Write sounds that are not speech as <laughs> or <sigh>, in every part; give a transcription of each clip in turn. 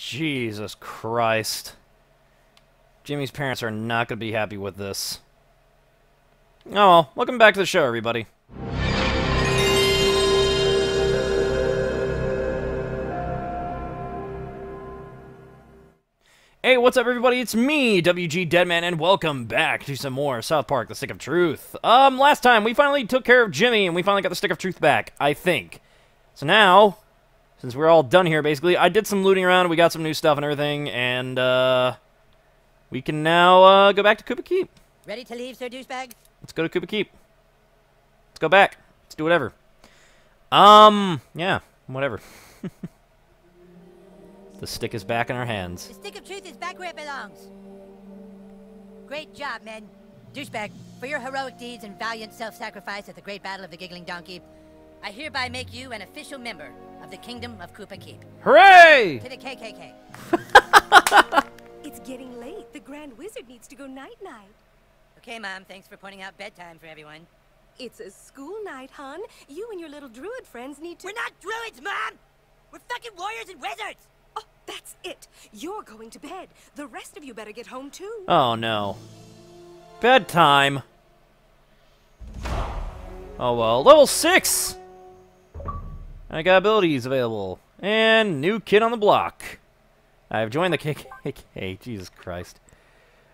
Jesus Christ. Jimmy's parents are not going to be happy with this. Oh well, welcome back to the show, everybody. Hey, what's up, everybody? It's me, WG Deadman, and welcome back to some more South Park: The Stick of Truth. Um, last time we finally took care of Jimmy, and we finally got the Stick of Truth back. I think. So now, since we're all done here, basically, I did some looting around. We got some new stuff and everything, and uh, we can now uh, go back to Kupa Keep. Ready to leave, Sir Douchebag? Let's go to Kupa Keep. Let's go back. Let's do whatever. Um, yeah, whatever. <laughs> the stick is back in our hands. The stick of truth is back where it belongs. Great job, men. Douchebag, for your heroic deeds and valiant self-sacrifice at the Great Battle of the Giggling Donkey, I hereby make you an official member of the Kingdom of Kupa Keep. Hooray! To the KKK. It's getting late. The Grand Wizard needs to go night-night. Okay, Mom, thanks for pointing out bedtime for everyone. It's a school night, hon. You and your little druid friends need to- We're not druids, Mom! We're fucking warriors and wizards! Oh, that's it. You're going to bed. The rest of you better get home, too. Oh no. Bedtime. Oh well, level 6! I got abilities available. And new kid on the block. I've joined the KKK. <laughs> Jesus Christ.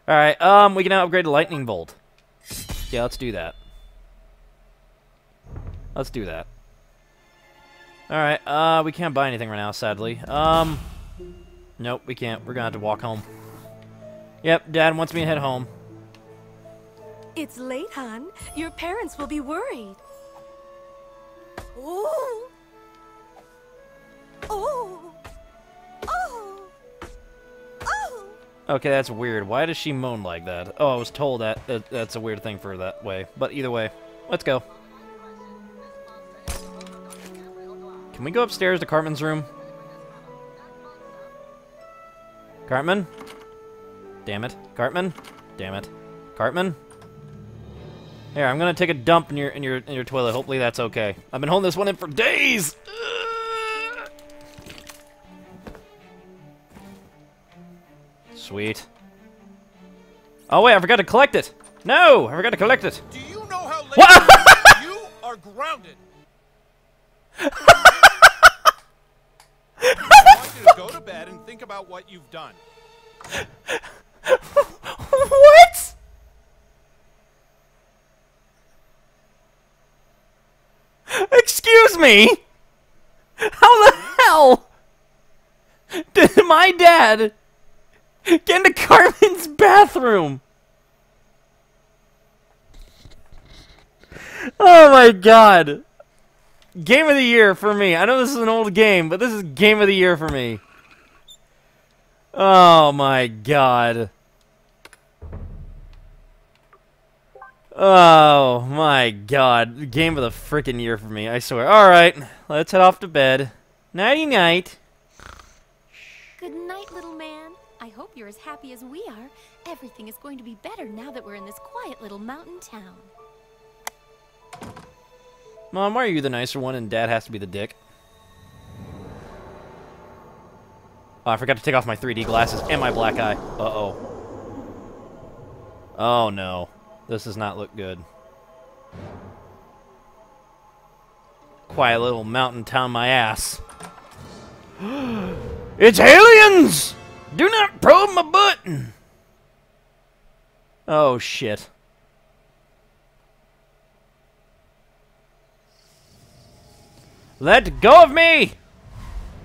Alright, um, we can now upgrade to Lightning Bolt. Yeah, let's do that. Let's do that. Alright, uh, we can't buy anything right now, sadly. Um, nope, we can't. We're gonna have to walk home. Yep, Dad wants me to head home. It's late, hon. Your parents will be worried. Oh! Oh! Oh! Oh! Okay, that's weird. Why does she moan like that? Oh, I was told that, that that's a weird thing for that way. But either way, let's go. Can we go upstairs to Cartman's room? Cartman? Damn it. Cartman? Damn it. Cartman? Here, I'm gonna take a dump in your in your in your toilet. Hopefully that's okay. I've been holding this one in for days. Sweet. Oh wait, I forgot to collect it. No, I forgot to collect it. Do you know how late What? it is? <laughs> you are grounded? <laughs> I want you to go to bed and think about what you've done. what? Excuse me? How the hell did my dad get into Cartman's bathroom? Oh my god. Game of the year for me. I know this is an old game, but this is game of the year for me. Oh my god. Oh my god. Game of the freaking year for me, I swear. Alright, let's head off to bed. Nighty night. Good night, little man. I hope you're as happy as we are. Everything is going to be better now that we're in this quiet little mountain town. Mom, why are you the nicer one and Dad has to be the dick? Oh, I forgot to take off my 3D glasses and my black eye. Uh-oh. Oh no. This does not look good. Quiet little mountain town my ass. <gasps> it's aliens! Do not probe my button! Oh shit. Let go of me!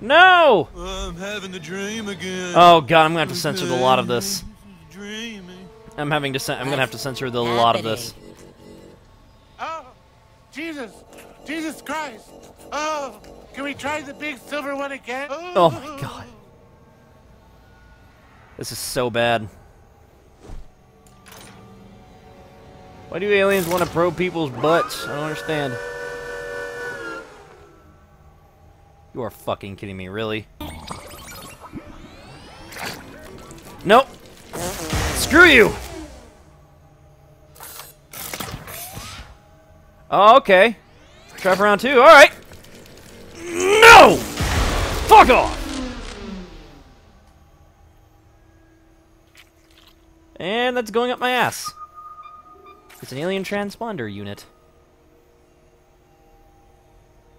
No! I'm having a dream again. Oh god, I'm gonna have to censor the lot of this. Dreaming. I'm having to. I'm gonna have to censor the lot of this. Oh, Jesus, Jesus Christ. Oh, can we try the big silver one again? Oh my god. This is so bad. Why do aliens want to probe people's butts? I don't understand. You are fucking kidding me, really? Nope. Screw you! Oh, okay. Trap round two. Alright. No! Fuck off! And that's going up my ass. It's an alien transponder unit.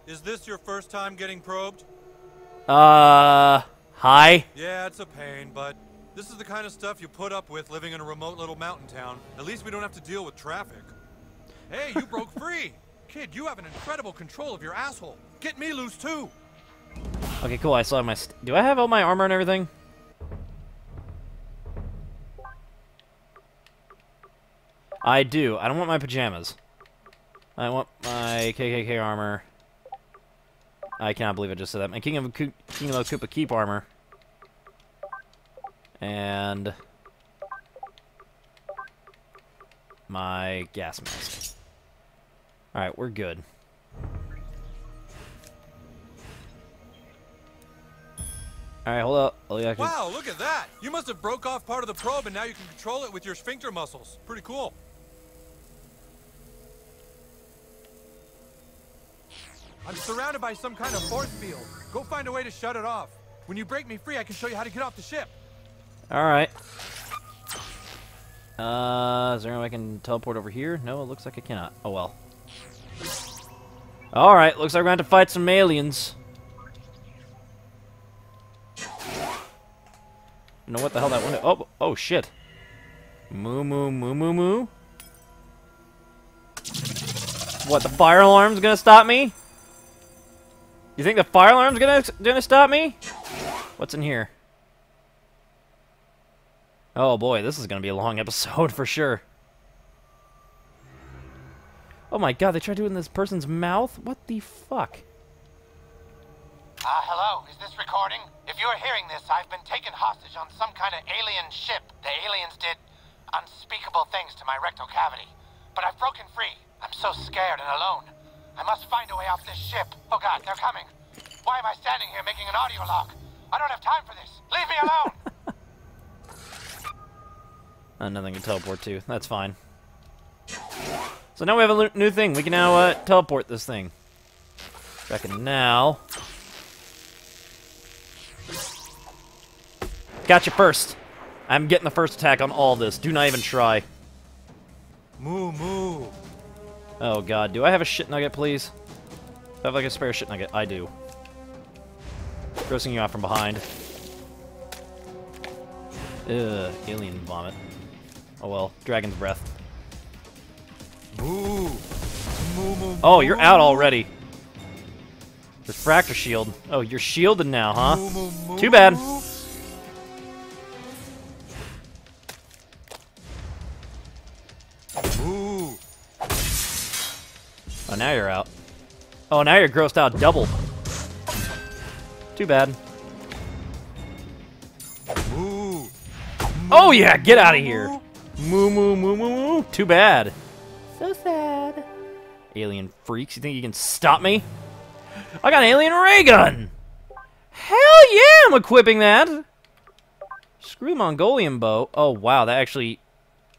Is this your first time getting probed? Uh, hi? Yeah, it's a pain, but this is the kind of stuff you put up with living in a remote little mountain town. At least we don't have to deal with traffic. Hey, you broke <laughs> free! Kid, you have an incredible control of your asshole. Get me loose too! Okay, cool. I still have my... St Do I have all my armor and everything? I do. I don't want my pajamas. I want my KKK armor. I cannot believe I just said that. My King of Kingdom of Kupa Keep armor. And... My gas mask. Alright, we're good. Alright, hold up. Oh, Wow, look at that! You must have broke off part of the probe and now you can control it with your sphincter muscles. Pretty cool. I'm surrounded by some kind of force field. Go find a way to shut it off. When you break me free, I can show you how to get off the ship. Alright. Uh, is there any way I can teleport over here? No, it looks like I cannot. Oh well. Alright, looks like we're going to fight some aliens. Don't know what the hell that one Oh, oh shit. Moo moo moo moo moo. What, the fire alarm's gonna stop me? You think the fire alarm's gonna gonna stop me? What's in here? Oh boy, this is gonna be a long <laughs> episode for sure. Oh my god, they tried to doing this person's mouth? What the fuck? Ah, hello. Is this recording? If you're hearing this, I've been taken hostage on some kind of alien ship. The aliens did unspeakable things to my rectal cavity. But I've broken free. I'm so scared and alone. I must find a way off this ship. Oh god, they're coming. Why am I standing here making an audio log? I don't have time for this. Leave me alone! Uh, <laughs> nothing to teleport to. That's fine. So now we have a new thing. We can now uh, teleport this thing. Back in now. Gotcha first. I'm getting the first attack on all this. Do not even try. Moo moo. Oh god, do I have a shit nugget, please? I have like a spare shit nugget? I do. Grossing you out from behind. Ugh, alien vomit. Oh well, dragon's breath. Moo. Oh, you're out already. Refractor shield. Oh, you're shielded now, huh? Too bad. Now you're out. Oh, now you're grossed out double. Too bad. Moo. Oh yeah, get out of here. Moo moo moo moo moo. Too bad. So sad. Alien freaks, you think you can stop me? I got an alien ray gun. Hell yeah, I'm equipping that. Screw Mongolian bow. Oh wow, that actually.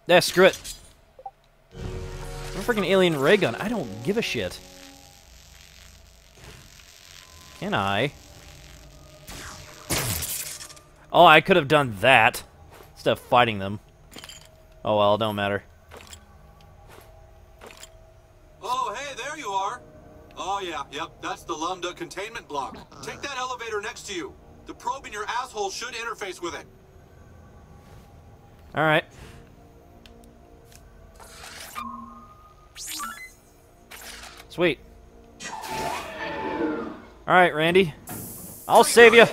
Yeah, screw it. Freaking alien ray gun. I don't give a shit. Can I? Oh, I could have done that instead of fighting them. Oh well, don't matter. Oh, hey, there you are. Oh, yeah, yep, that's the Lambda containment block. Take that elevator next to you. The probe in your asshole should interface with it. All right. Sweet. All right, Randy. I'll save you.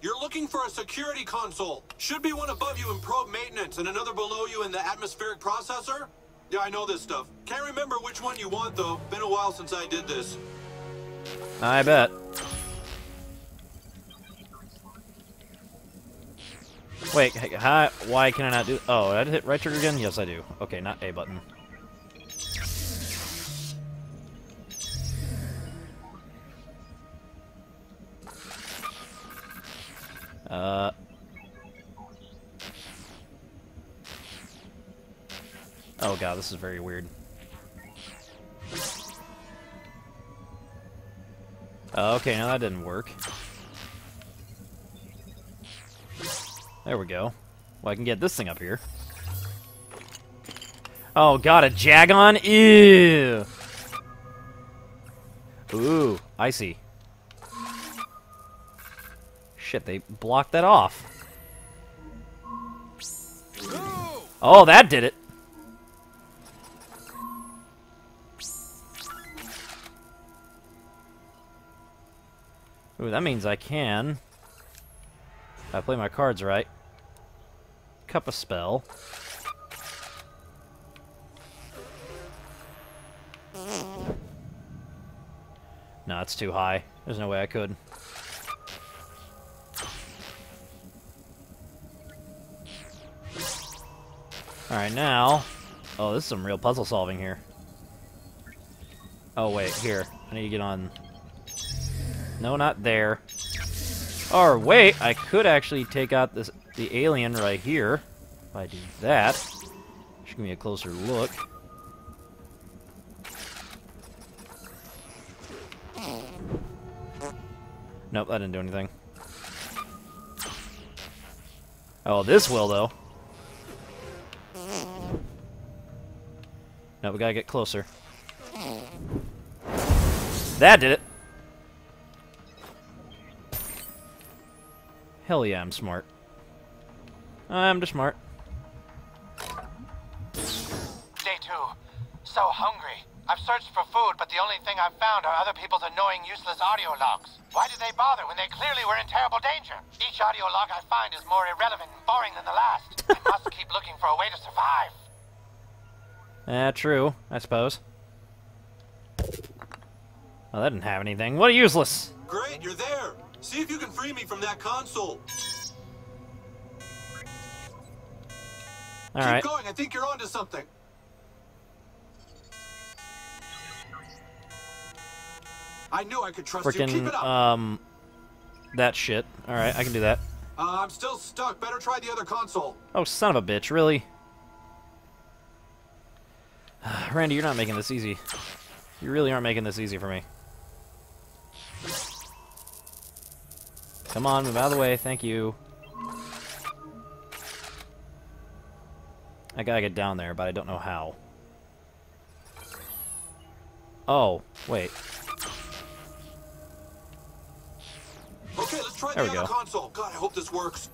You're looking for a security console. Should be one above you in probe maintenance and another below you in the atmospheric processor. Yeah, I know this stuff. Can't remember which one you want, though. Been a while since I did this. I bet. Wait, hi, why can I not do? Oh, I hit right trigger again? Yes, I do. Okay, not A button. Uh. Oh god, this is very weird. Okay, now that didn't work. There we go. Well, I can get this thing up here. Oh, God, a Jagon? Ew. Ooh, I see. Shit, they blocked that off. Oh, that did it. Ooh, that means I can. If I play my cards right. Cup a spell. No, it's too high. There's no way I could. Alright, now... Oh, this is some real puzzle solving here. Oh, wait, here. I need to get on... No, not there. Or, wait, I could actually take out this the alien right here. If I do that. Should give me a closer look. Nope, that didn't do anything. Oh, this will, though. No, we gotta get closer. That did it! Hell yeah, I'm smart. I'm just smart. Day two. So hungry. I've searched for food, but the only thing I've found are other people's annoying, useless audio logs. Why did they bother when they clearly were in terrible danger? Each audio log I find is more irrelevant and boring than the last. I must <laughs> keep looking for a way to survive. Yeah, true, I suppose. Oh, that didn't have anything. What a useless! Great, you're there. See if you can free me from that console. Alright. Keep going. I think you're onto something. I knew I could trust you. Keep it up. um... That shit. Alright, I can do that. Uh, I'm still stuck. Better try the other console. Oh, son of a bitch, really? <sighs> Randy, you're not making this easy. You really aren't making this easy for me. Come on, move out of the way, thank you. I gotta get down there, but I don't know how. Oh, wait. Okay, let's try There the we other go. console. God, I hope this works.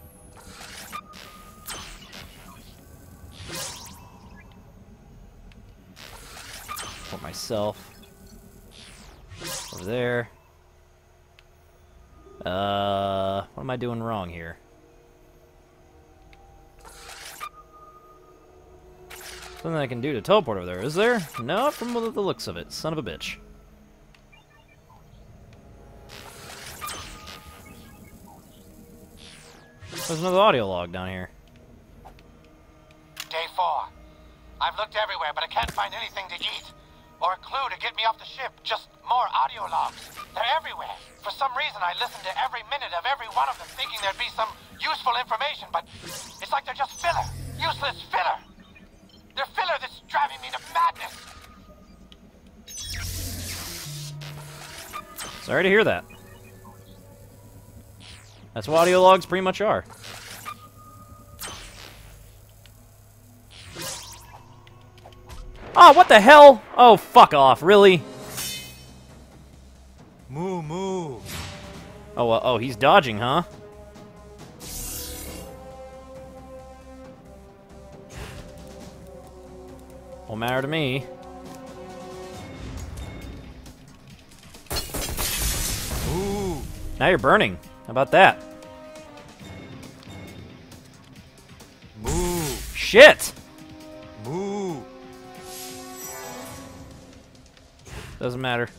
Myself. Over there. Uh, what am I doing wrong here? Something I can do to teleport over there, is there? No, from the looks of it. Son of a bitch. There's another audio log down here. Day four. I've looked everywhere, but I can't find anything to eat. Or a clue to get me off the ship. Just more audio logs. They're everywhere. For some reason, I listen to every minute of every one of them, thinking there'd be some useful information, but it's like they're just filler. Useless filler. They're filler that's driving me to madness. Sorry to hear that. That's what audio logs pretty much are. Oh, what the hell? Oh, fuck off, really? Moo moo. Oh, uh, oh, he's dodging, huh? Won't matter to me. Ooh. Now you're burning. How about that? Moo. Shit! Moo. Doesn't matter.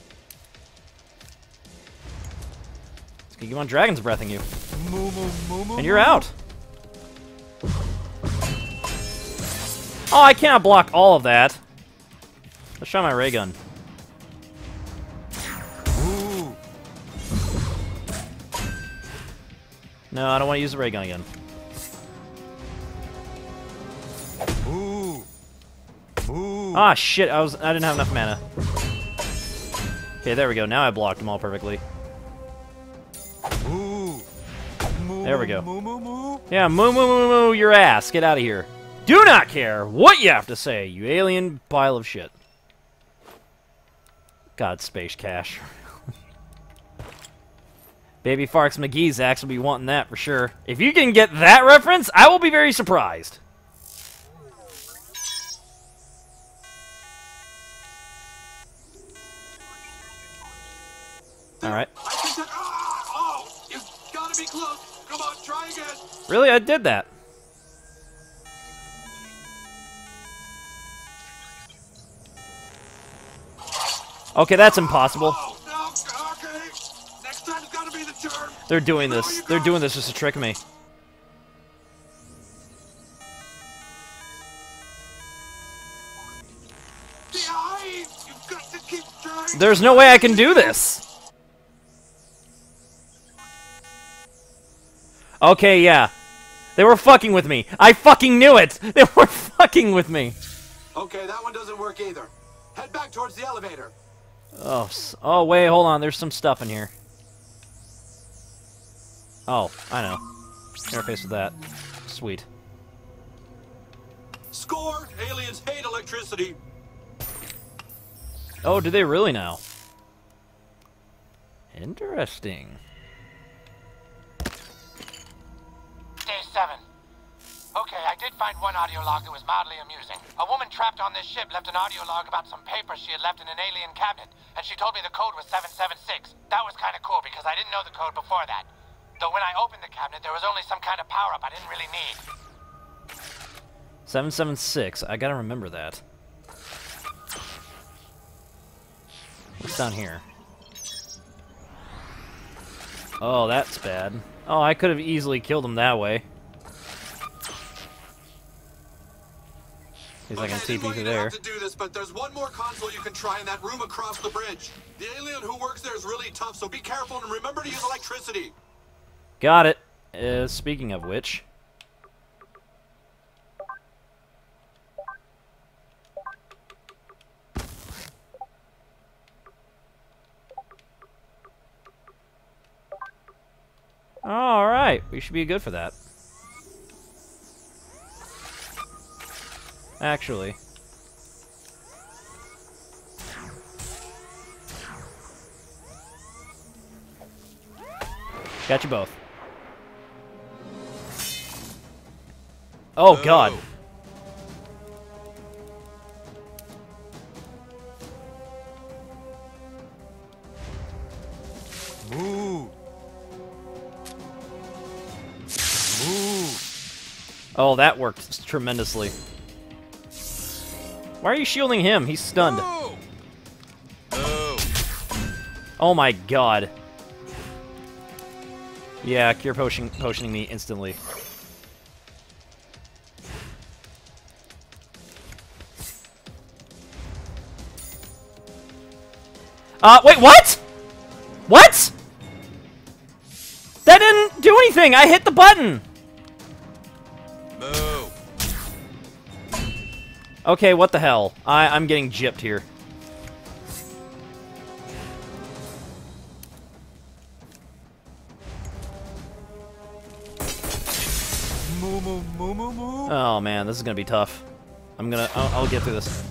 Let's keep on dragon's breathing you. Moo moo moo. And you're out. Oh, I cannot block all of that. Let's try my ray gun. No, I don't want to use the ray gun again. Ooh. Ooh. Ah, shit! I was I didn't have enough mana. Okay, there we go. Now I blocked them all perfectly. Ooh. Moo, There we go. Moo moo moo. Yeah, moo moo moo moo your ass. Get out of here. do not care what you have to say, you alien pile of shit. God, Space Cash. <laughs> Baby Farks McGee's axe will be wanting that for sure. If you can get that reference, I will be very surprised. Think that. Ah! Oh! You gotta be close! Come on, try again! Really? I did that. Okay, that's impossible. Oh, no, okay. Next time's gotta be the. They're doing this. They're doing this just to trick me. The eyes! You've got to keep trying. There's no way I can do this. Okay, yeah. They were fucking with me. I fucking knew it. <laughs> They were fucking with me. Okay, that one doesn't work either. Head back towards the elevator. Oh, oh wait, hold on. There's some stuff in here. Oh, I know. Interface with that. Sweet. Score! Aliens hate electricity. Oh, do they really now? Interesting. 7. Okay, I did find one audio log that was mildly amusing. A woman trapped on this ship left an audio log about some papers she had left in an alien cabinet, and she told me the code was 776. That was kind of cool because I didn't know the code before that. Though when I opened the cabinet, there was only some kind of power-up I didn't really need. 776. I gotta remember that. What's down here? Oh, that's bad. Oh, I could have easily killed him that way. He's like okay, in I didn't TP you to there. have to do this, but there's one more console you can try in that room across the bridge. The alien who works there is really tough, so be careful and remember to use electricity. Got it. Uh, speaking of which. Alright, we should be good for that. Actually. Got you both. Oh, God. Move. Move. Oh, that worked tremendously. Why are you shielding him? He's stunned. Oh my god. Yeah, cure potion potioning me instantly. Uh, wait, what? What? That didn't do anything! I hit the button! Okay, what the hell? I, I'm getting gypped here. Oh man, this is gonna be tough. I'm gonna, I'll, I'll get through this.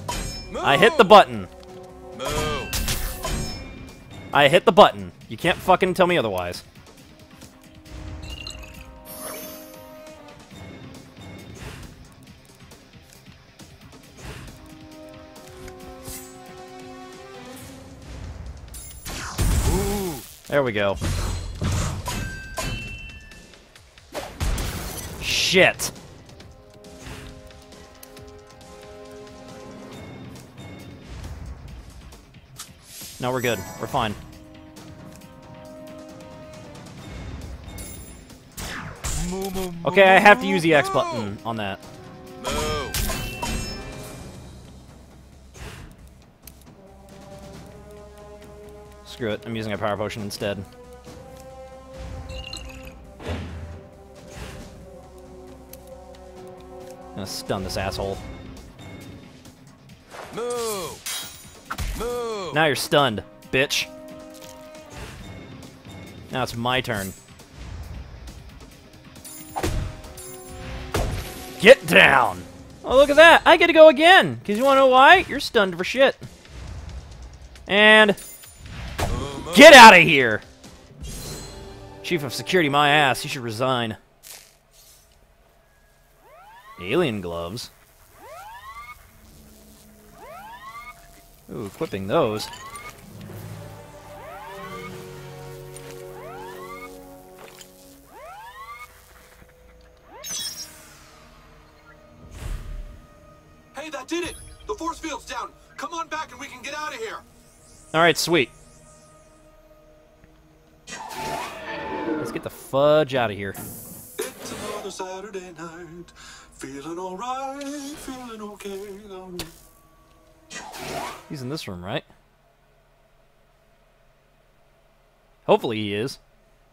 I hit the button. I hit the button. You can't fucking tell me otherwise. There we go. Shit. No, we're good. We're fine. Okay, I have to use the X button on that. Screw it. I'm using a power potion instead. gonna stun this asshole. Move. Move. Now you're stunned, bitch. Now it's my turn. Get down! Oh, look at that. I get to go again. Because you want to know why? You're stunned for shit. And... Get out of here! Chief of Security, my ass. You should resign. Alien gloves. Ooh, equipping those. Hey, that did it! The force field's down. Come on back and we can get out of here. Alright, sweet. The fudge out of here. It's another Saturday night. Feeling alright, feeling okay. Um, He's in this room, right? Hopefully he is.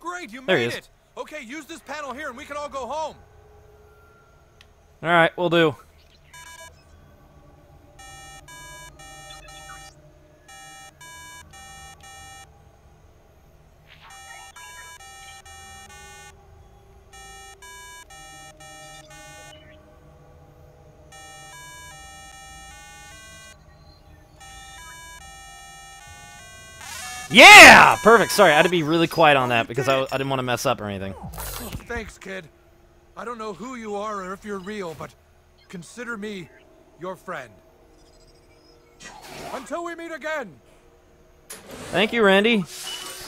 Great, you There he made is. it. Okay, use this panel here and we can all go home. Alright, we'll do. Yeah! Perfect. Sorry, I had to be really quiet on that because I, I didn't want to mess up or anything. Thanks, kid. I don't know who you are or if you're real, but consider me your friend. Until we meet again. Thank you, Randy.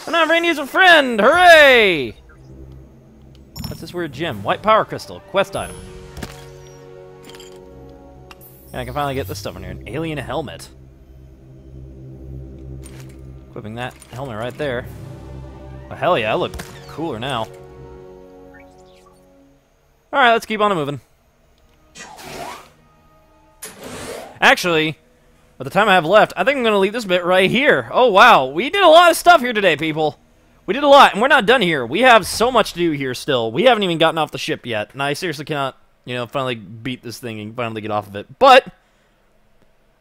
And now Randy is a friend! Hooray! What's this weird gem? White power crystal. Quest item. And I can finally get this stuff in here. An alien helmet. Equipping that helmet right there. Oh, hell yeah, I look cooler now. Alright, let's keep on moving. Actually, with the time I have left, I think I'm going to leave this bit right here. Oh, wow. We did a lot of stuff here today, people. We did a lot, and we're not done here. We have so much to do here still. We haven't even gotten off the ship yet, and I seriously cannot, you know, finally beat this thing and finally get off of it. But,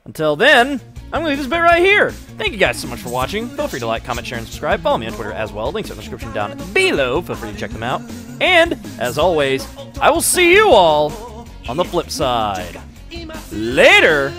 until then, I'm going to leave this bit right here. Thank you guys so much for watching. Feel free to like, comment, share, and subscribe. Follow me on Twitter as well. Links are in the description down below. Feel free to check them out. And, as always, I will see you all on the flip side. Later!